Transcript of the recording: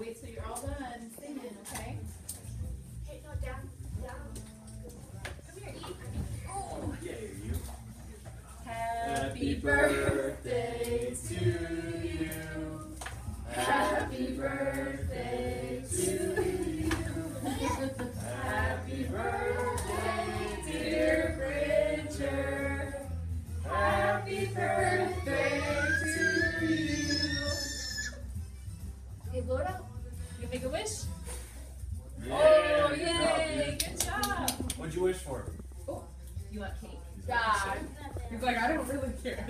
wait till you're all done singing, okay? Hey, no, down, down. Come here, eat. Oh, yeah, you. Happy birthday to you. Happy birthday Hey, Laura. You make a wish? Yeah, Oh, good job, yay! Good job. What'd you wish for? Oh, you want cake? Yeah. He's like, I don't really care.